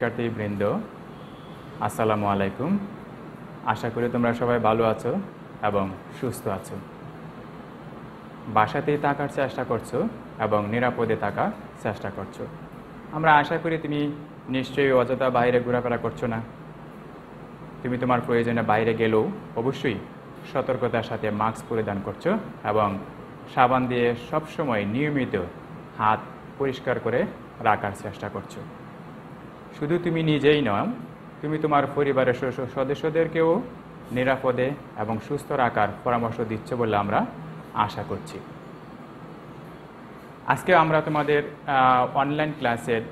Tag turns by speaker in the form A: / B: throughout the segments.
A: শিক্ষার্থীবৃন্দ আসসালামু আলাইকুম। আশা করি তোমরা সবাই ভালো আছো এবং সুস্থ আছো। বাসাতেই থাকার চেষ্টা করছ এবং নিরাপদে থাকার চেষ্টা করছ। আমরা আশা করি তুমি নিশ্চয়ই অযথা বাইরে ঘোরাফেরা করছ না। তুমি তোমার প্রয়োজনে বাইরে গেলেও অবশ্যই সতর্কতার সাথে মাস্ক পরিধান করছ এবং সাবান দিয়ে সবসময় নিয়মিত হাত পরিষ্কার করে রাখার চেষ্টা করছ। শুধু তুমি নিজেই নও, তুমি তোমার পরিবারের সদস্যদেরকেও নিরাপদে এবং সুস্থ রাখার পরামর্শ দিচ্ছ বলে আমরা আশা করছি। আজকে আমরা তোমাদের অনলাইন ক্লাসের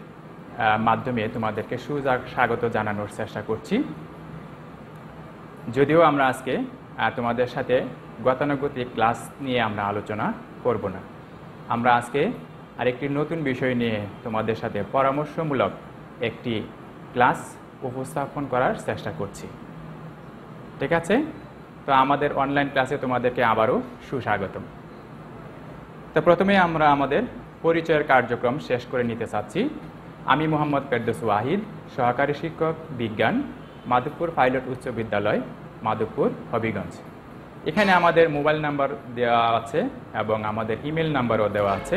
A: মাধ্যমে তোমাদেরকে সুযোগ স্বাগত জানানোর চেষ্টা করছি। যদিও আমরা আজকে তোমাদের সাথে গতানুগতিক ক্লাস নিয়ে আমরা আলোচনা করব না। আমরা আজকে আরেকটি নতুন বিষয় নিয়ে তোমাদের সাথে পরামর্শমূলক একটি ক্লাস উপস্থাপন করার চেষ্টা করছি। ঠিক আছে? তো আমাদের অনলাইন ক্লাসে তোমাদেরকে আবারও সুস্বাগতম। তো প্রথমে আমরা আমাদের পরিচয়ের কার্যক্রম শেষ করে নিতে চাচ্ছি। আমি মোহাম্মদ ফেরদৌস ওয়াহিদ, সহকারী শিক্ষক, বিজ্ঞান, মাধবপুর পাইলট উচ্চ বিদ্যালয়, মাধবপুর, হবিগঞ্জ। এখানে আমাদের মোবাইল নাম্বার দেওয়া আছে এবং আমাদের ইমেল নাম্বারও দেওয়া আছে।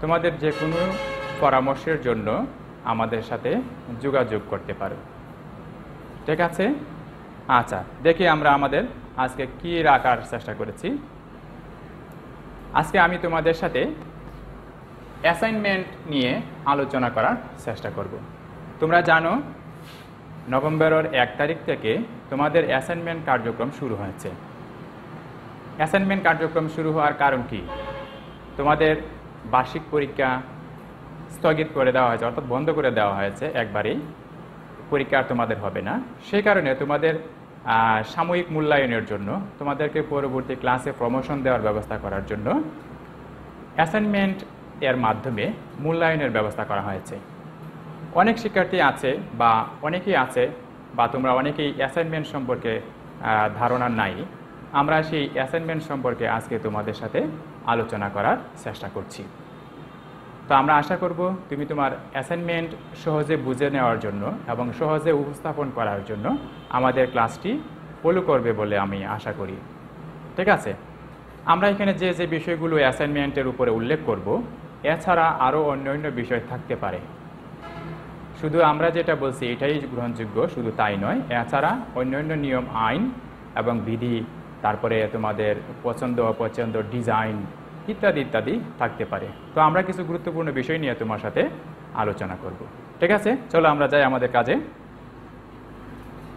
A: তোমাদের যে কোনো পরামর্শের জন্য আমাদের সাথে যোগাযোগ করতে পারো। ঠিক আছে? আচ্ছা দেখি আমরা আমাদের আজকে কি রাখার চেষ্টা করেছি। আজকে আমি তোমাদের সাথে অ্যাসাইনমেন্ট নিয়ে আলোচনা করার চেষ্টা করব। তোমরা জানো, নভেম্বরের এক তারিখ থেকে তোমাদের অ্যাসাইনমেন্ট কার্যক্রম শুরু হয়েছে। অ্যাসাইনমেন্ট কার্যক্রম শুরু হওয়ার কারণ কি? তোমাদের বার্ষিক পরীক্ষা স্থগিত করে দেওয়া হয়েছে, অর্থাৎ বন্ধ করে দেওয়া হয়েছে একবারেই। পরীক্ষা আর তোমাদের হবে না। সেই কারণে তোমাদের সাময়িক মূল্যায়নের জন্য, তোমাদেরকে পরবর্তী ক্লাসে প্রমোশন দেওয়ার ব্যবস্থা করার জন্য অ্যাসাইনমেন্ট এর মাধ্যমে মূল্যায়নের ব্যবস্থা করা হয়েছে। অনেক শিক্ষার্থী আছে বা অনেকেই আছে বা তোমরা অনেকেই অ্যাসাইনমেন্ট সম্পর্কে ধারণা নাই। আমরা সেই অ্যাসাইনমেন্ট সম্পর্কে আজকে তোমাদের সাথে আলোচনা করার চেষ্টা করছি। তো আমরা আশা করব তুমি তোমার অ্যাসাইনমেন্ট সহজে বুঝে নেওয়ার জন্য এবং সহজে উপস্থাপন করার জন্য আমাদের ক্লাসটি ফলো করবে বলে আমি আশা করি। ঠিক আছে? আমরা এখানে যে যে বিষয়গুলো অ্যাসাইনমেন্টের উপরে উল্লেখ করব, এছাড়া আরও অন্যান্য বিষয় থাকতে পারে। শুধু আমরা যেটা বলছি, এটাই গ্রহণযোগ্য, শুধু তাই নয়, এছাড়া অন্যান্য নিয়ম, আইন এবং বিধি, তারপরে তোমাদের পছন্দ অপছন্দ ডিজাইন ইত্যাদি ইত্যাদি থাকতে পারে। তো আমরা কিছু গুরুত্বপূর্ণ বিষয় নিয়ে তোমার সাথে আলোচনা করব। ঠিক আছে? চলো আমরা যাই আমাদের কাজে।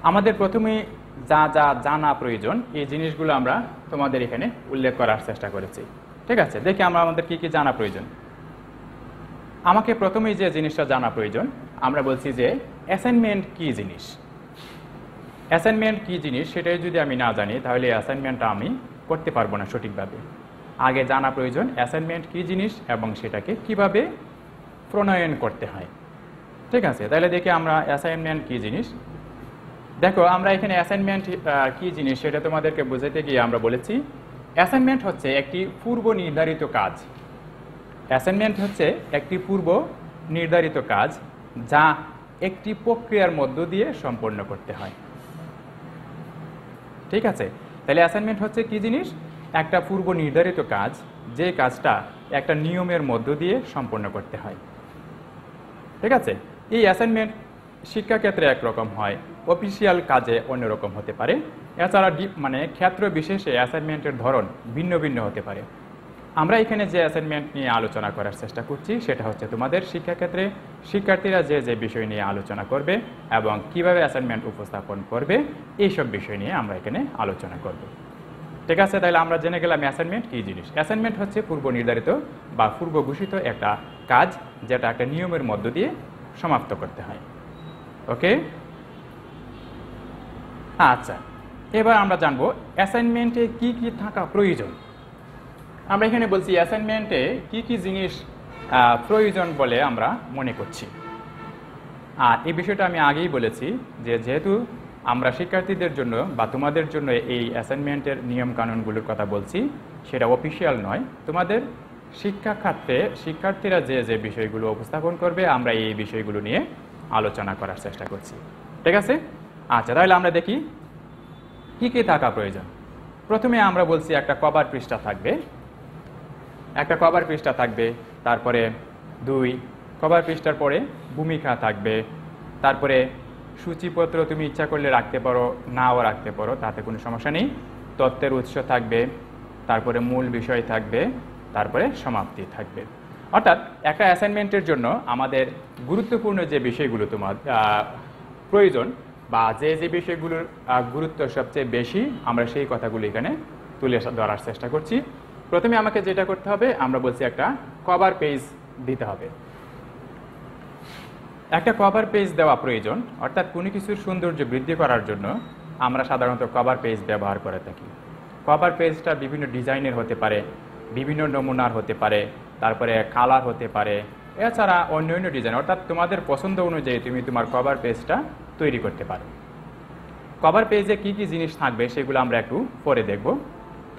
A: আমাদের প্রথমে যা যা জানা প্রয়োজন, এই জিনিসগুলো আমরা তোমাদের এখানে উল্লেখ করার চেষ্টা করেছি। ঠিক আছে? দেখি আমরা আমাদের কি কি জানা প্রয়োজন। আমাকে প্রথমেই যে জিনিসটা জানা প্রয়োজন, আমরা বলছি যে অ্যাসাইনমেন্ট কি জিনিস? অ্যাসাইনমেন্ট কি জিনিস সেটাই যদি আমি না জানি, তাহলে অ্যাসাইনমেন্টটা আমি করতে পারব না সঠিকভাবে। আগে জানা প্রয়োজন অ্যাসাইনমেন্ট কি জিনিস এবং সেটাকে কীভাবে প্রণয়ন করতে হয়। ঠিক আছে? তাহলে দেখি আমরা অ্যাসাইনমেন্ট কি জিনিস। দেখো, আমরা এখানে অ্যাসাইনমেন্ট কি জিনিস সেটা তোমাদেরকে বোঝাতে গিয়ে আমরা বলেছি অ্যাসাইনমেন্ট হচ্ছে একটি পূর্ব নির্ধারিত কাজ। অ্যাসাইনমেন্ট হচ্ছে একটি পূর্ব নির্ধারিত কাজ যা একটি প্রক্রিয়ার মধ্য দিয়ে সম্পন্ন করতে হয়। ঠিক আছে? তাহলে অ্যাসাইনমেন্ট হচ্ছে কি জিনিস? একটা পূর্ব নির্ধারিত কাজ, যে কাজটা একটা নিয়মের মধ্য দিয়ে সম্পন্ন করতে হয়। ঠিক আছে? এই অ্যাসাইনমেন্ট শিক্ষাক্ষেত্রে একরকম হয় অফিসিয়াল কাজে অন্যরকম হতে পারে। এছাড়া মানে ক্ষেত্র বিশেষে অ্যাসাইনমেন্টের ধরন ভিন্ন ভিন্ন হতে পারে। আমরা এখানে যে অ্যাসাইনমেন্ট নিয়ে আলোচনা করার চেষ্টা করছি, সেটা হচ্ছে তোমাদের শিক্ষাক্ষেত্রে শিক্ষার্থীরা যে যে বিষয় নিয়ে আলোচনা করবে এবং কীভাবে অ্যাসাইনমেন্ট উপস্থাপন করবে, এইসব বিষয় নিয়ে আমরা এখানে আলোচনা করব। ঠিক আছে, তাহলে আমরা জেনে গেলাম অ্যাসাইনমেন্ট কী জিনিস? অ্যাসাইনমেন্ট হচ্ছে পূর্ব নির্ধারিত বা পূর্ব ঘোষিত একটা কাজ যেটা একটা নিয়মের মধ্য দিয়ে সমাপ্ত করতে হয়। ওকে আচ্ছা এবার আমরা জানব অ্যাসাইনমেন্টে কি কি থাকা প্রয়োজন। আমরা এখানে বলছি অ্যাসাইনমেন্টে কি কি জিনিস প্রয়োজন বলে আমরা মনে করছি। আর এই বিষয়টা আমি আগেই বলেছি যে যেহেতু আমরা শিক্ষার্থীদের জন্য বা তোমাদের জন্য এই অ্যাসাইনমেন্টের নিয়মকানুনগুলোর কথা বলছি, সেটা অফিসিয়াল নয়। তোমাদের শিক্ষা খাতে শিক্ষার্থীরা যে যে বিষয়গুলো উপস্থাপন করবে, আমরা এই বিষয়গুলো নিয়ে আলোচনা করার চেষ্টা করছি। ঠিক আছে? আচ্ছা তাহলে আমরা দেখি কী কী থাকা প্রয়োজন। প্রথমে আমরা বলছি একটা কভার পৃষ্ঠা থাকবে। একটা কভার পৃষ্ঠা থাকবে, তারপরে দুই, কভার পৃষ্ঠার পরে ভূমিকা থাকবে, তারপরে সূচিপত্র তুমি ইচ্ছা করলে রাখতে পারো, নাও রাখতে পারো, তাতে কোনো সমস্যা নেই। তত্ত্বের উৎস থাকবে, তারপরে মূল বিষয় থাকবে, তারপরে সমাপ্তি থাকবে। অর্থাৎ একটা অ্যাসাইনমেন্টের জন্য আমাদের গুরুত্বপূর্ণ যে বিষয়গুলো তোমার প্রয়োজন বা যে যে বিষয়গুলোর গুরুত্ব সবচেয়ে বেশি, আমরা সেই কথাগুলো এখানে তুলে ধরার চেষ্টা করছি। প্রথমে আমাকে যেটা করতে হবে, আমরা বলছি একটা কভার পেজ দিতে হবে। একটা কভার পেজ দেওয়া প্রয়োজন, অর্থাৎ কোনো কিছুর সৌন্দর্য বৃদ্ধি করার জন্য আমরা সাধারণত কভার পেজ ব্যবহার করে থাকি। কভার পেজটা বিভিন্ন ডিজাইনের হতে পারে, বিভিন্ন নমুনার হতে পারে, তারপরে কালার হতে পারে, এছাড়া অন্য অন্য ডিজাইন, অর্থাৎ তোমাদের পছন্দ অনুযায়ী তুমি তোমার কভার পেজটা তৈরি করতে পারো। কভার পেজে কি কি জিনিস থাকবে সেগুলো আমরা একটু পরে দেখব।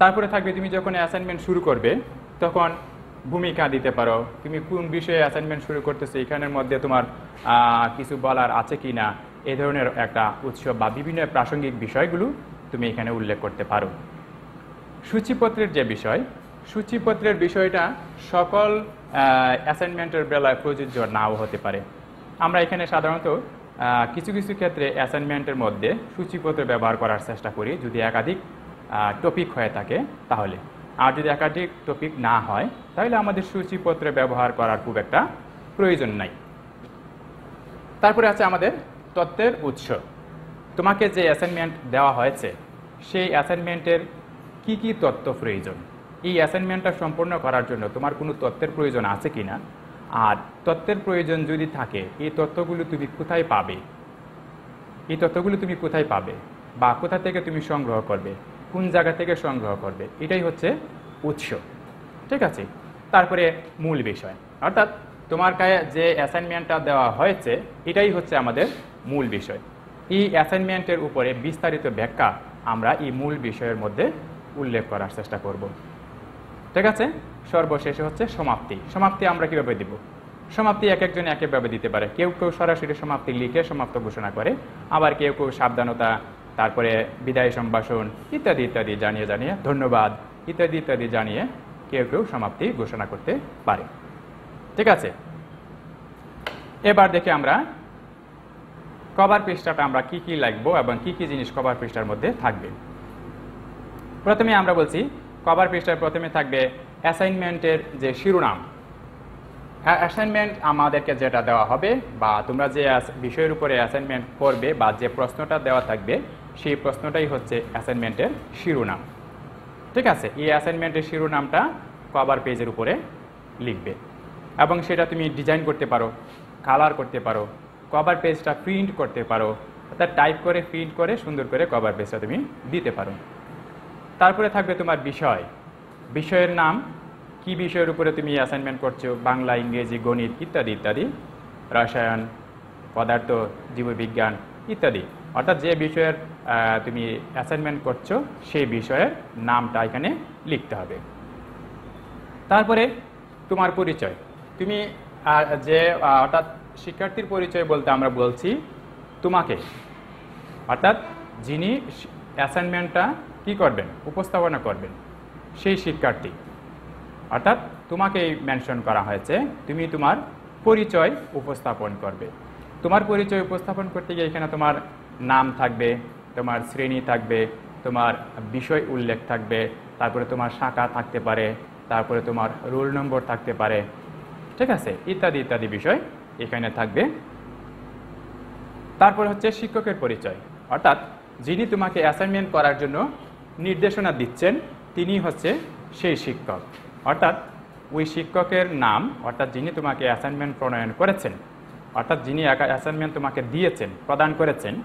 A: তারপরে থাকবে তুমি যখন অ্যাসাইনমেন্ট শুরু করবে, তখন ভূমিকা দিতে পারো। তুমি কোন বিষয়ে অ্যাসাইনমেন্ট শুরু করতেছো, এখানের মধ্যে তোমার কিছু বলার আছে কি না এই ধরনের একটা উৎসব বা বিভিন্ন প্রাসঙ্গিক বিষয়গুলো তুমি এখানে উল্লেখ করতে পারো। সূচিপত্রের যে বিষয়, সূচিপত্রের বিষয়টা সকল অ্যাসাইনমেন্টের বেলায় প্রযোজ্য নাও হতে পারে। আমরা এখানে সাধারণত কিছু কিছু ক্ষেত্রে অ্যাসাইনমেন্টের মধ্যে সূচিপত্র ব্যবহার করার চেষ্টা করি যদি একাধিক টপিক হয়ে থাকে তাহলে। আর যদি একাধিক টপিক না হয়, তাহলে আমাদের সূচিপত্র ব্যবহার করার খুব একটা প্রয়োজন নাই। তারপরে আছে আমাদের তত্ত্বের উৎস। তোমাকে যে অ্যাসাইনমেন্ট দেওয়া হয়েছে, সেই অ্যাসাইনমেন্টের কি কি তত্ত্ব প্রয়োজন? এই অ্যাসাইনমেন্টটা সম্পূর্ণ করার জন্য তোমার কোনো তত্ত্বের প্রয়োজন আছে কি না আর তত্ত্বের প্রয়োজন যদি থাকে, এই তত্ত্বগুলো তুমি কোথায় পাবে? এই তত্ত্বগুলো তুমি কোথায় পাবে? বা কোথা থেকে তুমি সংগ্রহ করবে? কোন জায়গা থেকে সংগ্রহ করবে, এটাই হচ্ছে উৎস। ঠিক আছে? তারপরে মূল বিষয়। অর্থাৎ তোমার গায়ে যে অ্যাসাইনমেন্টটা দেওয়া হয়েছে, এটাই হচ্ছে আমাদের মূল বিষয়। এই অ্যাসাইনমেন্টের উপরে বিস্তারিত ব্যাখ্যা আমরা এই মূল বিষয়ের মধ্যে উল্লেখ করার চেষ্টা করব। ঠিক আছে? সর্বশেষে হচ্ছে সমাপ্তি। সমাপ্তি আমরা কীভাবে দিব? সমাপ্তি এক একজন একেভাবে দিতে পারে। কেউ কেউ সরাসরি সমাপ্তি লিখে সমাপ্ত ঘোষণা করে, আবার কেউ কেউ সাবধানতা তারপরে বিদায় সম্ভাষণ, ইত্যাদি ইত্যাদি জানিয়ে জানিয়ে ধন্যবাদ, ইত্যাদি ইত্যাদি জানিয়ে কেউ কেউ সমাপ্তি ঘোষণা করতে পারে। ঠিক আছে? এবার দেখে আমরা কভার পৃষ্ঠাটা আমরা কি কি লিখব এবং কি কি জিনিস কভার পৃষ্ঠার মধ্যে থাকবে। প্রথমে আমরা বলছি কভার পৃষ্ঠার প্রথমে থাকবে অ্যাসাইনমেন্টের যে শিরোনাম। অ্যাসাইনমেন্ট আমাদেরকে যেটা দেওয়া হবে বা তোমরা যে বিষয়ের উপরে অ্যাসাইনমেন্ট করবে বা যে প্রশ্নটা দেওয়া থাকবে সেই প্রশ্নটাই হচ্ছে অ্যাসাইনমেন্টের শিরোনাম। ঠিক আছে? এই অ্যাসাইনমেন্টের শিরোনামটা কভার পেজের উপরে লিখবে। এবং সেটা তুমি ডিজাইন করতে পারো কালার করতে পারো কভার পেজটা প্রিন্ট করতে পারো, অর্থাৎ টাইপ করে প্রিন্ট করে সুন্দর করে কভার পেজটা তুমি দিতে পারো। তারপরে থাকবে তোমার বিষয়। বিষয়ের নাম, কি বিষয়ের উপরে তুমি অ্যাসাইনমেন্ট করছ? বাংলা, ইংরেজি, গণিত ইত্যাদি ইত্যাদি, রসায়ন, পদার্থ, জীববিজ্ঞান ইত্যাদি। অর্থাৎ যে বিষয়ের তুমি অ্যাসাইনমেন্ট করছ, সেই বিষয়ের নামটা এখানে লিখতে হবে। তারপরে তোমার পরিচয়। তুমি যে অর্থাৎ শিক্ষার্থীর পরিচয় বলতে আমরা বলছি তোমাকে। অর্থাৎ যিনি অ্যাসাইনমেন্টটা কি করবেন, উপস্থাপনা করবেন, সেই শিক্ষার্থী। অর্থাৎ তোমাকেই মেনশন করা হয়েছে, তুমি তোমার পরিচয় উপস্থাপন করবে। তোমার পরিচয় উপস্থাপন করতে গিয়ে এখানে তোমার নাম থাকবে, তোমার শ্রেণি থাকবে, তোমার বিষয় উল্লেখ থাকবে, তারপরে তোমার শাখা থাকতে পারে, তারপরে তোমার রোল নম্বর থাকতে পারে। ঠিক আছে? ইত্যাদি ইত্যাদি বিষয় এখানে থাকবে। তারপরে হচ্ছে শিক্ষকের পরিচয়। অর্থাৎ যিনি তোমাকে অ্যাসাইনমেন্ট করার জন্য নির্দেশনা দিচ্ছেন, তিনি হচ্ছে সেই শিক্ষক। অর্থাৎ ওই শিক্ষকের নাম, অর্থাৎ যিনি তোমাকে অ্যাসাইনমেন্ট প্রণয়ন করেছেন, অর্থাৎ যিনি অ্যাসাইনমেন্ট তোমাকে দিয়েছেন, প্রদান করেছেন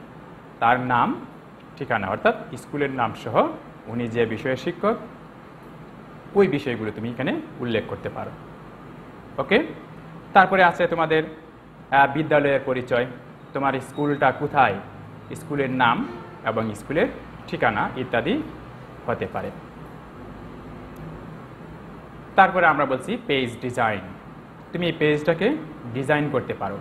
A: তার নাম, ঠিকানা, অর্থাৎ স্কুলের নাম সহ উনি যে বিষয়ের শিক্ষক, ওই বিষয়গুলো তুমি এখানে উল্লেখ করতে পারো। ওকে? তারপরে আছে তোমাদের বিদ্যালয়ের পরিচয়। তোমার স্কুলটা কোথায়? স্কুলের নাম এবং স্কুলের ঠিকানা ইত্যাদি হতে পারে। তারপরে আমরা বলছি পেজ ডিজাইন। তুমি এই পেজটাকে ডিজাইন করতে পারো।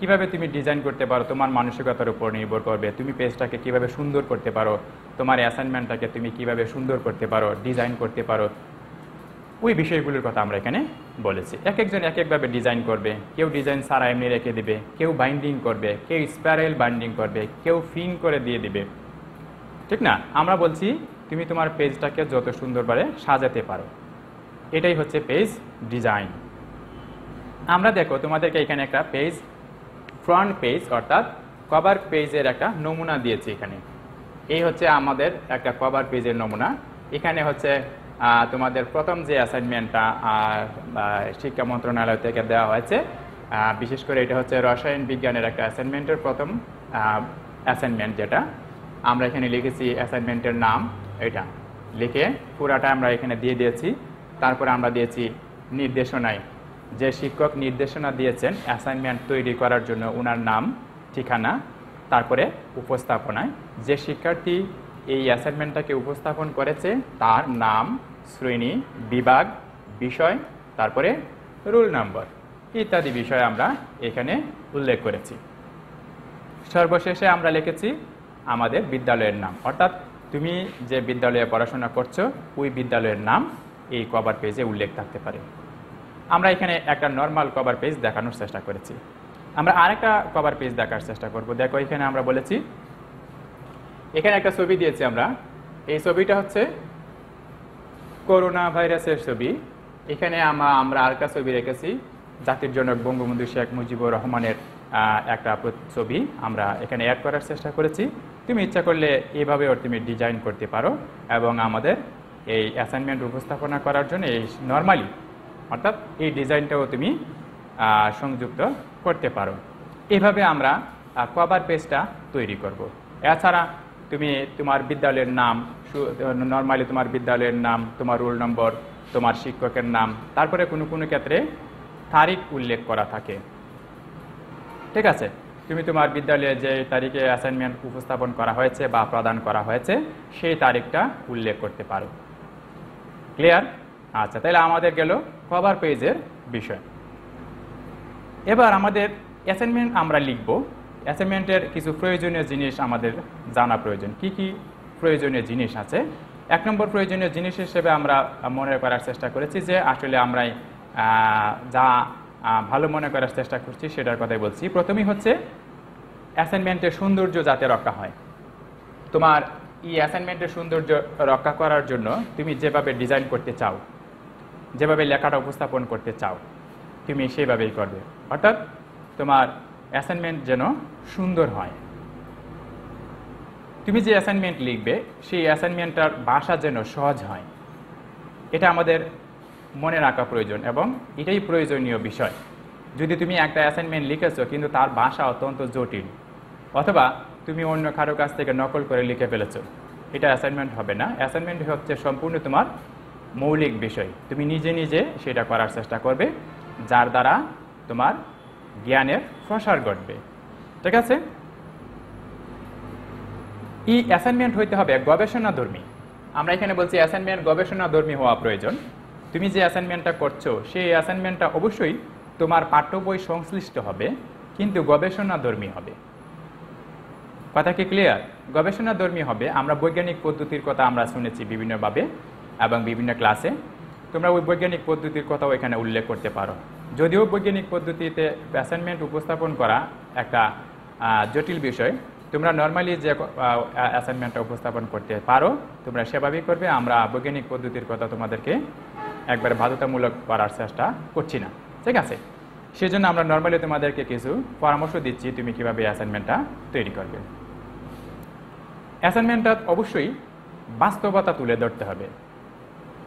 A: কীভাবে তুমি ডিজাইন করতে পারো? তোমার মানসিকতার উপর নির্ভর করবে। তুমি পেজটাকে কীভাবে সুন্দর করতে পারো? তোমার অ্যাসাইনমেন্টটাকে তুমি কীভাবে সুন্দর করতে পারো? ডিজাইন করতে পারো? ওই বিষয়গুলোর কথা আমরা এখানে বলেছি। এক একজন এক একভাবে ডিজাইন করবে। কেউ ডিজাইন সারা এমনি রেখে দিবে। কেউ বাইন্ডিং করবে। কেউ স্প্যারেল বাইন্ডিং করবে। কেউ ফিন করে দিয়ে দিবে। ঠিক না? আমরা বলছি, তুমি তোমার পেজটাকে যত সুন্দরভাবে সাজাতে পারো। এটাই হচ্ছে পেজ ডিজাইন আমরা দেখো, তোমাদেরকে এখানে একটা পেজ ফ্রন্ট পেজ অর্থাৎ কভার পেজের একটা নমুনা দিয়েছি এখানে। এই হচ্ছে আমাদের একটা কভার পেজের নমুনা। এখানে হচ্ছে তোমাদের প্রথম যে অ্যাসাইনমেন্টটা শিক্ষা মন্ত্রণালয় থেকে দেওয়া হয়েছে বিশেষ করে এটা হচ্ছে রসায়ন বিজ্ঞানের একটা অ্যাসাইনমেন্টের প্রথম অ্যাসাইনমেন্ট যেটা। আমরা এখানে লিখেছি অ্যাসাইনমেন্টের নাম, এটা। লিখে পুরাটা আমরা এখানে দিয়ে দিয়েছি। তারপরে আমরা দিয়েছি নির্দেশনায়। যে শিক্ষক নির্দেশনা দিয়েছেন অ্যাসাইনমেন্ট তৈরি করার জন্য ওনার নাম, ঠিকানা, তারপরে উপস্থাপনায়। যে শিক্ষার্থী এই অ্যাসাইনমেন্টটাকে উপস্থাপন করেছে, তার নাম, শ্রেণি, বিভাগ, বিষয়, তারপরে রুল নাম্বার ইত্যাদি বিষয় আমরা এখানে উল্লেখ করেছি। সর্বশেষে আমরা লিখেছি আমাদের বিদ্যালয়ের নাম। অর্থাৎ তুমি যে বিদ্যালয়ে পড়াশোনা করছ, ওই বিদ্যালয়ের নাম এই কভার পেজে উল্লেখ থাকতে পারে। আমরা এখানে একটা নর্মাল কভার পেজ দেখানোর চেষ্টা করেছি। আমরা আরেকটা কভার পেজ দেখার চেষ্টা করব। দেখো, এখানে আমরা বলেছি, এখানে একটা ছবি দিয়েছি আমরা। এই ছবিটা হচ্ছে করোনা ভাইরাসের ছবি। এখানে আমরা আরেকটা ছবি রেখেছি, জাতির জনক বঙ্গবন্ধু শেখ মুজিবুর রহমানের একটা ছবি আমরা এখানে অ্যাড করার চেষ্টা করেছি। তুমি ইচ্ছা করলে এইভাবেও তুমি ডিজাইন করতে পারো এবং আমাদের এই অ্যাসাইনমেন্ট উপস্থাপনা করার জন্য এই নর্মালি অর্থাৎ এই ডিজাইনটাও তুমি সংযুক্ত করতে পারো। এভাবে আমরা কভার পেজটা তৈরি করব। এছাড়া তুমি তোমার বিদ্যালয়ের নাম নর্মালি তোমার বিদ্যালয়ের নাম, তোমার রোল নম্বর তোমার শিক্ষকের নাম, তারপরে কোনো কোনো ক্ষেত্রে তারিখ উল্লেখ করা থাকে। ঠিক আছে? তুমি তোমার বিদ্যালয়ে যে তারিখে অ্যাসাইনমেন্ট উপস্থাপন করা হয়েছে বা প্রদান করা হয়েছে, সেই তারিখটা উল্লেখ করতে পারো। ক্লিয়ার আচ্ছা তাহলে আমাদের গেল কভার পেজের বিষয়। এবার আমাদের অ্যাসাইনমেন্ট আমরা লিখব। অ্যাসাইনমেন্টের কিছু প্রয়োজনীয় জিনিস আমাদের জানা প্রয়োজন। কি কি প্রয়োজনীয় জিনিস আছে? এক নম্বর প্রয়োজনীয় জিনিস হিসেবে আমরা মনে করার চেষ্টা করেছি যে আসলে আমরা যা ভালো মনে করার চেষ্টা করছি সেটার কথাই বলছি। প্রথমেই হচ্ছে অ্যাসাইনমেন্টের সৌন্দর্য যাতে রক্ষা হয়। তোমার এই অ্যাসাইনমেন্টের সৌন্দর্য রক্ষা করার জন্য তুমি যেভাবে ডিজাইন করতে চাও যেভাবে লেখাটা উপস্থাপন করতে চাও, তুমি সেভাবেই করবে। অর্থাৎ তোমার অ্যাসাইনমেন্ট যেন সুন্দর হয়। তুমি যে অ্যাসাইনমেন্ট লিখবে, সেই অ্যাসাইনমেন্টটার ভাষা যেন সহজ হয়। এটা আমাদের মনে রাখা প্রয়োজন এবং এটাই প্রয়োজনীয় বিষয়। যদি তুমি একটা অ্যাসাইনমেন্ট লিখেছো, কিন্তু তার ভাষা অত্যন্ত জটিল, অথবা তুমি অন্য কারও কাছ থেকে নকল করে লিখে ফেলেছো, এটা অ্যাসাইনমেন্ট হবে না। অ্যাসাইনমেন্ট হচ্ছে সম্পূর্ণ তোমার মৌলিক বিষয়। তুমি নিজে নিজে সেটা করার চেষ্টা করবে, যার দ্বারা তোমার জ্ঞানের প্রসার ঘটবে। ঠিক আছে? ই অ্যাসাইনমেন্ট হইতে হবে গবেষণাধর্মী। আমরা এখানে বলছি অ্যাসাইনমেন্ট গবেষণাধর্মী হওয়া প্রয়োজন। তুমি যে অ্যাসাইনমেন্টটা করছ, সেই অ্যাসাইনমেন্টটা অবশ্যই তোমার পাঠ্য বই সংশ্লিষ্ট হবে, কিন্তু গবেষণাধর্মী হবে। কথা কি ক্লিয়ার গবেষণাধর্মী হবে। আমরা বৈজ্ঞানিক পদ্ধতির কথা আমরা শুনেছি বিভিন্নভাবে। এবং বিভিন্ন ক্লাসে তোমরা ওই বৈজ্ঞানিক পদ্ধতির কথাও এখানে উল্লেখ করতে পারো। যদিও বৈজ্ঞানিক পদ্ধতিতে অ্যাসাইনমেন্ট উপস্থাপন করা একটা জটিল বিষয়, তোমরা নর্মালি যে অ্যাসাইনমেন্টটা উপস্থাপন করতে পারো, তোমরা সেভাবেই করবে। আমরা বৈজ্ঞানিক পদ্ধতির কথা তোমাদেরকে একবার বাধ্যতামূলক করার চেষ্টা করছি না। ঠিক আছে? সেজন্য আমরা নর্মালি তোমাদেরকে কিছু পরামর্শ দিচ্ছি, তুমি কীভাবে অ্যাসাইনমেন্টটা তৈরি করবে। অ্যাসাইনমেন্টটা অবশ্যই বাস্তবতা তুলে ধরতে হবে।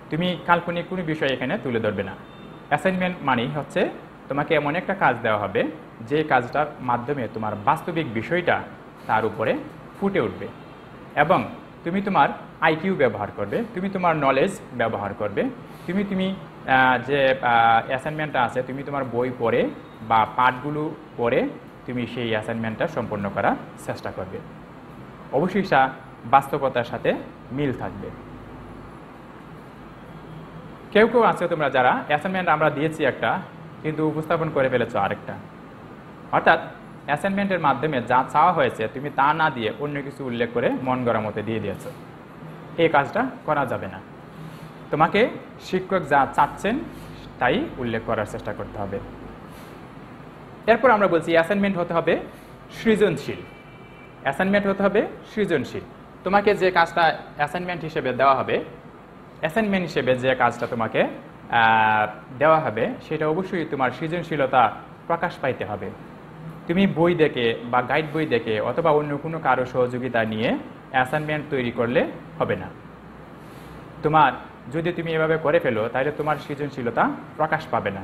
A: তুমি কাল্পনিক কোনো বিষয় এখানে তুলে ধরবে না। অ্যাসাইনমেন্ট মানেই হচ্ছে তোমাকে এমন একটা কাজ দেওয়া হবে, যে কাজটার মাধ্যমে তোমার বাস্তবিক বিষয়টা তার উপরে ফুটে উঠবে। এবং তুমি তোমার আইকিউ ব্যবহার করবে, তুমি তোমার নলেজ ব্যবহার করবে, তুমি তুমি যে অ্যাসাইনমেন্টটা আছে, তুমি তোমার বই পড়ে বা পাঠগুলো পড়ে তুমি সেই অ্যাসাইনমেন্টটা সম্পন্ন করার চেষ্টা করবে। অবশ্যই বাস্তবতার সাথে মিল থাকবে। কেউ কেউ আছে তোমরা যারা অ্যাসাইনমেন্ট আমরা দিয়েছি একটা, কিন্তু উপস্থাপন করে ফেলেছো আরেকটা। অর্থাৎ অ্যাসাইনমেন্টের মাধ্যমে যা চাওয়া হয়েছে তুমি তা না দিয়ে অন্য কিছু উল্লেখ করে মন গড়া মতো দিয়ে দিয়েছ। এই কাজটা করা যাবে না। তোমাকে শিক্ষক যা চাচ্ছেন তাই উল্লেখ করার চেষ্টা করতে হবে। এরপর আমরা বলছি অ্যাসাইনমেন্ট হতে হবে সৃজনশীল। অ্যাসাইনমেন্ট হতে হবে সৃজনশীল। তোমাকে যে কাজটা অ্যাসাইনমেন্ট হিসেবে দেওয়া হবে অ্যাসাইনমেন্ট হিসেবে যে কাজটা তোমাকে দেওয়া হবে, সেটা অবশ্যই তোমার সৃজনশীলতা প্রকাশ পাইতে হবে। তুমি বই দেখে বা গাইড বই দেখে অথবা অন্য কোনো কারও সহযোগিতা নিয়ে অ্যাসাইনমেন্ট তৈরি করলে হবে না। তোমার, যদি তুমি এভাবে করে ফেলো, তাহলে তোমার সৃজনশীলতা প্রকাশ পাবে না।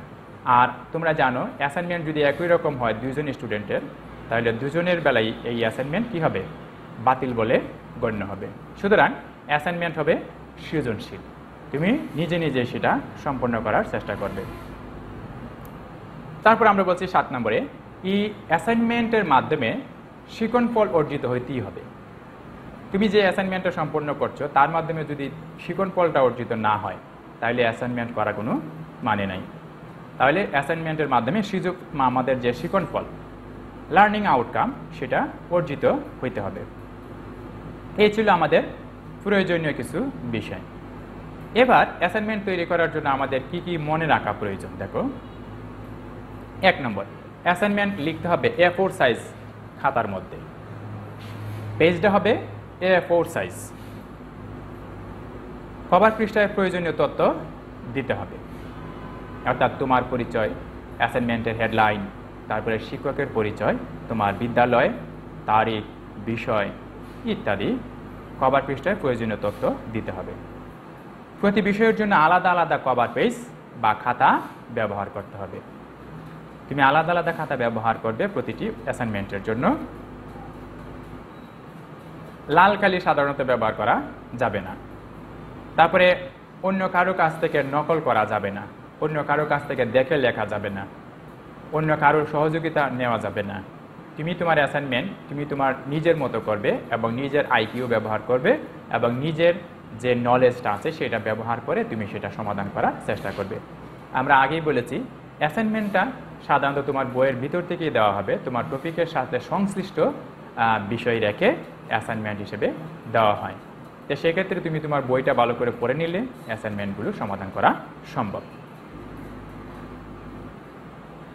A: আর তোমরা জানো অ্যাসাইনমেন্ট যদি একই রকম হয় দুজন স্টুডেন্টের তাহলে দুজনের বেলায় এই অ্যাসাইনমেন্ট কী হবে? বাতিল বলে গণ্য হবে। সুতরাং অ্যাসাইনমেন্ট হবে সৃজনশীল। তুমি নিজে নিজে সেটা সম্পন্ন করার চেষ্টা করবে। তারপর আমরা বলছি সাত নম্বরে, ই অ্যাসাইনমেন্টের মাধ্যমে শিকন ফল অর্জিত হইতেই হবে। তুমি যে অ্যাসাইনমেন্টটা সম্পন্ন করছ, তার মাধ্যমে যদি শিকন ফলটা অর্জিত না হয়, তাহলে অ্যাসাইনমেন্ট করা কোনো মানে নাই। তাহলে অ্যাসাইনমেন্টের মাধ্যমে সুযোগ আমাদের যে শিকন ফল লার্নিং আউটকাম, সেটা অর্জিত হইতে হবে। এই ছিল আমাদের প্রয়োজনীয় কিছু বিষয়। এবার অ্যাসাইনমেন্ট তৈরি করার জন্য আমাদের কি কি মনে রাখা প্রয়োজন, দেখো। এক নম্বর অ্যাসাইনমেন্ট লিখতে হবে এ ফোর সাইজ খাতার মধ্যে। পেজটা হবে এ ফোর সাইজ কভার পৃষ্ঠায় প্রয়োজনীয় তথ্য দিতে হবে। অর্থাৎ তোমার পরিচয় অ্যাসাইনমেন্টের হেডলাইন তারপরে শিক্ষকের পরিচয়, তোমার বিদ্যালয়, তারিখ, বিষয়, ইত্যাদি কভার পৃষ্ঠায় প্রয়োজনীয় তথ্য দিতে হবে। প্রতি বিষয়ের জন্য আলাদা আলাদা কভার পেজ বা খাতা ব্যবহার করতে হবে। তুমি আলাদা আলাদা খাতা ব্যবহার করবে প্রতিটি অ্যাসাইনমেন্টের জন্য। লাল কালি সাধারণত ব্যবহার করা যাবে না। তারপরে অন্য কারও কাছ থেকে নকল করা যাবে না। অন্য কারও কাছ থেকে দেখে লেখা যাবে না। অন্য কারোর সহযোগিতা নেওয়া যাবে না। তুমি তোমার অ্যাসাইনমেন্ট তুমি তোমার নিজের মতো করবে এবং নিজের আইকিউ ব্যবহার করবে এবং নিজের যে নলেজটা আছে সেটা ব্যবহার করে তুমি সেটা সমাধান করার চেষ্টা করবে। আমরা আগেই বলেছি অ্যাসাইনমেন্টটা সাধারণত তোমার বইয়ের ভিতর থেকেই দেওয়া হবে। তোমার টপিকের সাথে সংশ্লিষ্ট বিষয় রেখে অ্যাসাইনমেন্ট হিসেবে দেওয়া হয়। তো সেক্ষেত্রে তুমি তোমার বইটা ভালো করে পড়ে নিলে অ্যাসাইনমেন্টগুলো সমাধান করা সম্ভব।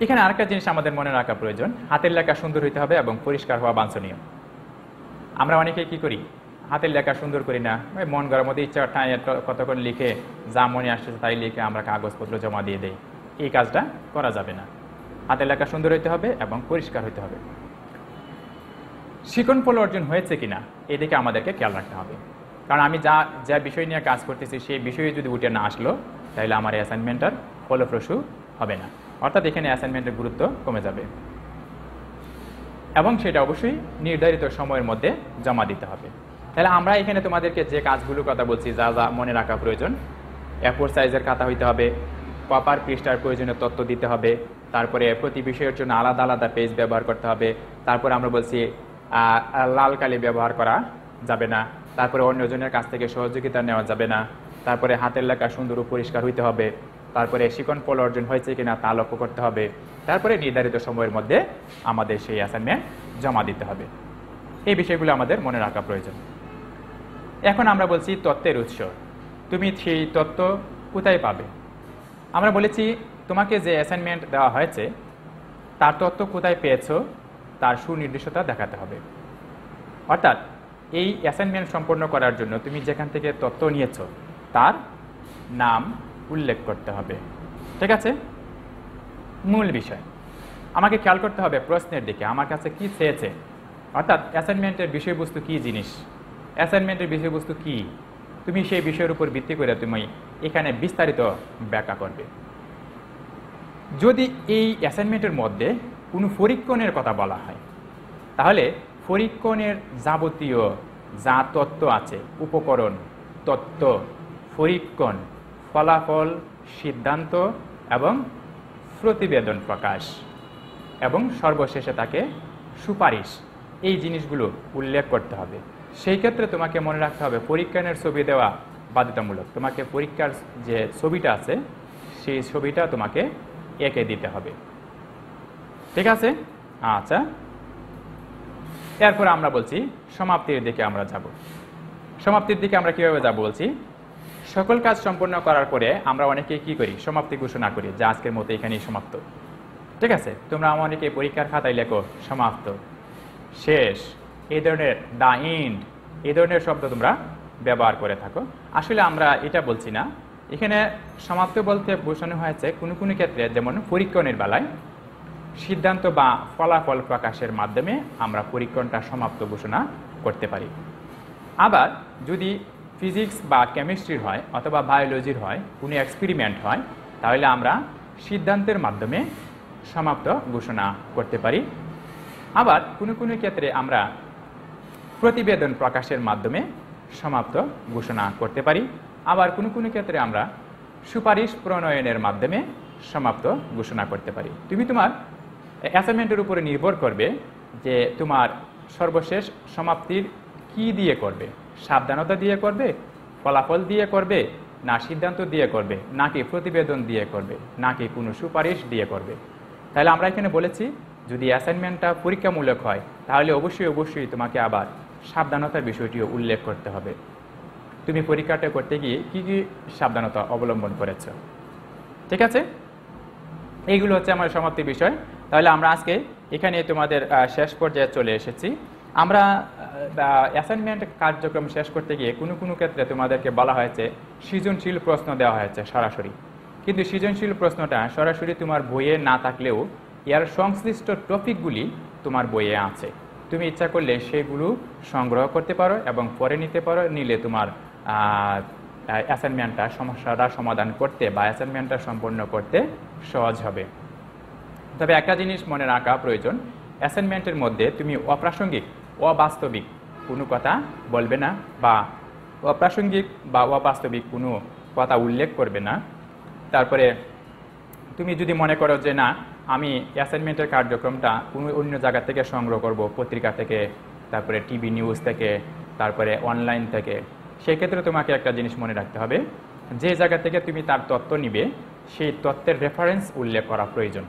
A: এখানে আরেকটা জিনিস আমাদের মনে রাখা প্রয়োজন। হাতের লেখা সুন্দর হইতে হবে এবং পরিষ্কার হওয়া বাঞ্ছনীয়। আমরা অনেকে কি করি? হাতের লেখা সুন্দর করি না। মন গড়ার মধ্যে ইচ্ছা ঠাঁই কতক্ষণ লিখে যা মনে আসছে তাই লিখে আমরা কাগজপত্র জমা দিয়ে দেই। এই কাজটা করা যাবে না। হাতের লেখা সুন্দর হইতে হবে এবং পরিষ্কার হইতে হবে। শিকন ফল অর্জন হয়েছে কিনা এদিকে আমাদেরকে খেয়াল রাখতে হবে। কারণ আমি যা যা বিষয় নিয়ে কাজ করতেছি, সেই বিষয়ে যদি উঠে না আসলো, তাহলে আমার অ্যাসাইনমেন্টটার ফলপ্রসূ হবে না। অর্থাৎ এখানে অ্যাসাইনমেন্টের গুরুত্ব কমে যাবে। এবং সেটা অবশ্যই নির্ধারিত সময়ের মধ্যে জমা দিতে হবে। তাহলে আমরা এখানে তোমাদেরকে যে কাজগুলোর কথা বলছি, যা যা মনে রাখা প্রয়োজন এফোর সাইজের খাতা হইতে হবে কপার পৃষ্ঠার প্রয়োজনীয় তথ্য দিতে হবে, তারপরে প্রতি বিষয়ের জন্য আলাদা আলাদা পেজ ব্যবহার করতে হবে, তারপরে আমরা বলছি লাল কালি ব্যবহার করা যাবে না, তারপরে অন্যজনের কাছ থেকে সহযোগিতা নেওয়া যাবে না, তারপরে হাতের লেখা সুন্দর ও পরিষ্কার হইতে হবে তারপরে শিকন ফল অর্জন হয়েছে কিনা তা লক্ষ্য করতে হবে। তারপরে নির্ধারিত সময়ের মধ্যে আমাদের সেই অ্যাসাইনমেন্ট জমা দিতে হবে। এই বিষয়গুলো আমাদের মনে রাখা প্রয়োজন। এখন আমরা বলছি তত্ত্বের উৎস। তুমি সেই তত্ত্ব কোথায় পাবে? আমরা বলেছি, তোমাকে যে অ্যাসাইনমেন্ট দেওয়া হয়েছে, তার তত্ত্ব কোথায় পেয়েছ, তার সুনির্দিষ্টতা দেখাতে হবে। অর্থাৎ, এই অ্যাসাইনমেন্ট সম্পন্ন করার জন্য তুমি যেখান থেকে তত্ত্ব নিয়েছ, তার নাম উল্লেখ করতে হবে। ঠিক আছে? মূল বিষয়। আমাকে খেয়াল করতে হবে প্রশ্নের দিকে। আমার কাছে কি চেয়েছে? অর্থাৎ অ্যাসাইনমেন্টের বিষয়বস্তু কি জিনিস? অ্যাসাইনমেন্টের বিষয়বস্তু কি? তুমি সেই বিষয়ের উপর ভিত্তি করে তুমি এখানে বিস্তারিত ব্যাখ্যা করবে। যদি এই অ্যাসাইনমেন্টের মধ্যে কোনো পরীক্ষণের কথা বলা হয়, তাহলে পরীক্ষণের যাবতীয় যা তত্ত্ব আছে, উপকরণ, তত্ত্ব পরীক্ষণ ফলাফল, সিদ্ধান্ত এবং প্রতিবেদন প্রকাশ। এবং সর্বশেষে তাকে সুপারিশ, এই জিনিসগুলো উল্লেখ করতে হবে। সেই ক্ষেত্রে তোমাকে মনে রাখতে হবে পরীক্ষণের ছবি দেওয়া বাধ্যতামূলক। তোমাকে পরীক্ষার যে ছবিটা আছে, সেই ছবিটা তোমাকে এঁকে দিতে হবে। ঠিক আছে? আচ্ছা। এরপর আমরা বলছি, সমাপ্তির দিকে আমরা যাব। সমাপ্তির দিকে আমরা কীভাবে যাব বলছি? সকল কাজ সম্পূর্ণ করার পরে আমরা অনেকে কি করি? সমাপ্তি ঘোষণা করি যে আজকের মতো এখানেই সমাপ্ত। ঠিক আছে? তোমরা আমার অনেকে পরীক্ষার খাতায় লেখো, সমাপ্ত। শেষ। এই ধরনের দা ইন্ড এই ধরনের শব্দ তোমরা ব্যবহার করে থাকো। আসলে আমরা এটা বলছি না। এখানে সমাপ্ত বলতে বোঝানো হয়েছে কোনো কোনো ক্ষেত্রে, যেমন পরীক্ষণের বেলায় সিদ্ধান্ত বা ফলাফল প্রকাশের মাধ্যমে আমরা পরীক্ষণটা সমাপ্ত ঘোষণা করতে পারি। আবার যদি ফিজিক্স বা কেমিস্ট্রির হয় অথবা বায়োলজির হয়, কোনো এক্সপেরিমেন্ট হয়, তাহলে আমরা সিদ্ধান্তের মাধ্যমে সমাপ্ত ঘোষণা করতে পারি। আবার কোনো কোনো ক্ষেত্রে আমরা প্রতিবেদন প্রকাশের মাধ্যমে সমাপ্ত ঘোষণা করতে পারি। আবার কোনো কোনো ক্ষেত্রে আমরা সুপারিশ প্রণয়নের মাধ্যমে সমাপ্ত ঘোষণা করতে পারি। তুমি তোমার অ্যাসাইনমেন্টের উপরে নির্ভর করবে যে তোমার সর্বশেষ সমাপ্তির কি দিয়ে করবে। সাবধানতা দিয়ে করবে, ফলাফল দিয়ে করবে, না সিদ্ধান্ত দিয়ে করবে নাকি প্রতিবেদন দিয়ে করবে নাকি কোনো সুপারিশ দিয়ে করবে। তাহলে আমরা এখানে বলেছি, যদি অ্যাসাইনমেন্টটা পরীক্ষামূলক হয়, তাহলে অবশ্যই অবশ্যই তোমাকে আবার সাবধানতার বিষয়টিও উল্লেখ করতে হবে। তুমি পরীক্ষাটা করতে গিয়ে কি কি সাবধানতা অবলম্বন করেছ? ঠিক আছে? এইগুলো হচ্ছে আমার সমাপ্তি বিষয়। তাহলে আমরা আজকে এখানে তোমাদের শেষ পর্যায়ে চলে এসেছি। আমরা অ্যাসাইনমেন্ট কার্যক্রম শেষ করতে গিয়ে কোনো কোনো ক্ষেত্রে তোমাদেরকে বলা হয়েছে, সৃজনশীল প্রশ্ন দেওয়া হয়েছে সরাসরি। কিন্তু সৃজনশীল প্রশ্নটা সরাসরি তোমার বইয়ে না থাকলেও এর সংশ্লিষ্ট টপিকগুলি তোমার বইয়ে আছে। তুমি ইচ্ছা করলে সেগুলো সংগ্রহ করতে পারো এবং পরে নিতে পারো, নিলে তোমার অ্যাসাইনমেন্টটা সমস্যাটা সমাধান করতে বা অ্যাসাইনমেন্টটা সম্পন্ন করতে সহজ হবে। তবে একটা জিনিস মনে রাখা প্রয়োজন অ্যাসাইনমেন্টের মধ্যে তুমি অপ্রাসঙ্গিক অবাস্তবিক। কোনো কথা বলবে না বা অপ্রাসঙ্গিক বা অবাস্তবিক কোনো কথা উল্লেখ করবে না। তারপরে তুমি যদি মনে করো যে না, আমি অ্যাসাইনমেন্টের কার্যক্রমটা কোনো অন্য জায়গা থেকে সংগ্রহ করব, পত্রিকা থেকে, তারপরে টিভি নিউজ থেকে, তারপরে অনলাইন থেকে, সেক্ষেত্রে তোমাকে একটা জিনিস মনে রাখতে হবে, যে জায়গা থেকে তুমি তার তত্ত্ব নিবে, সেই তত্ত্বের রেফারেন্স উল্লেখ করা প্রয়োজন।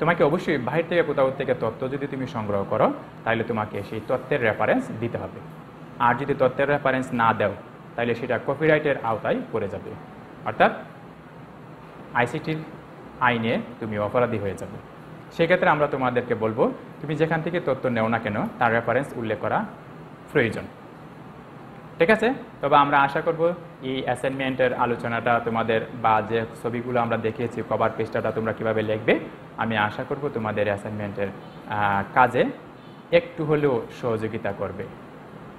A: তোমাকে অবশ্যই বাহির থেকে কোথাও থেকে তথ্য যদি তুমি সংগ্রহ করো, তাহলে তোমাকে সেই তথ্যের রেফারেন্স দিতে হবে। আর যদি তথ্যের রেফারেন্স না দাও, তাহলে সেটা কপিরাইটের আওতায় পড়ে যাবে। অর্থাৎ আইসিটির আইনে তুমি অপরাধী হয়ে যাবে। সেক্ষেত্রে আমরা তোমাদেরকে বলব, তুমি যেখান থেকে তথ্য নেও না কেন, তার রেফারেন্স উল্লেখ করা প্রয়োজন। ঠিক আছে? তবে আমরা আশা করব, এই অ্যাসাইনমেন্টের আলোচনাটা তোমাদের বা যে ছবিগুলো আমরা দেখিয়েছি কভার পেজটা তোমরা কীভাবে লিখবে আমি আশা করব তোমাদের অ্যাসাইনমেন্টের কাজে একটু হলেও সহযোগিতা করবে।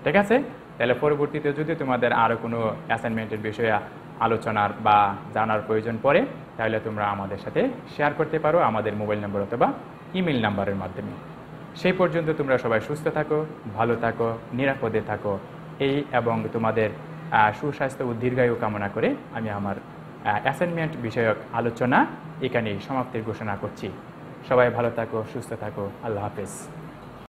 A: ঠিক আছে? তাহলে পরবর্তীতে যদি তোমাদের আরও কোনো অ্যাসাইনমেন্টের বিষয়ে আলোচনার বা জানার প্রয়োজন পড়ে, তাহলে তোমরা আমাদের সাথে শেয়ার করতে পারো আমাদের মোবাইল নম্বর অথবা ইমেল নাম্বারের মাধ্যমে। সেই পর্যন্ত তোমরা সবাই সুস্থ থাকো, ভালো থাকো, নিরাপদে থাকো। এই এবং তোমাদের সুস্বাস্থ্য ও দীর্ঘায়ু কামনা করে আমি আমার অ্যাসাইনমেন্ট বিষয়ক আলোচনা এখানেই সমাপ্তির ঘোষণা করছি। সবাই ভালো থাকো সুস্থ থাকো। আল্লাহ হাফেজ।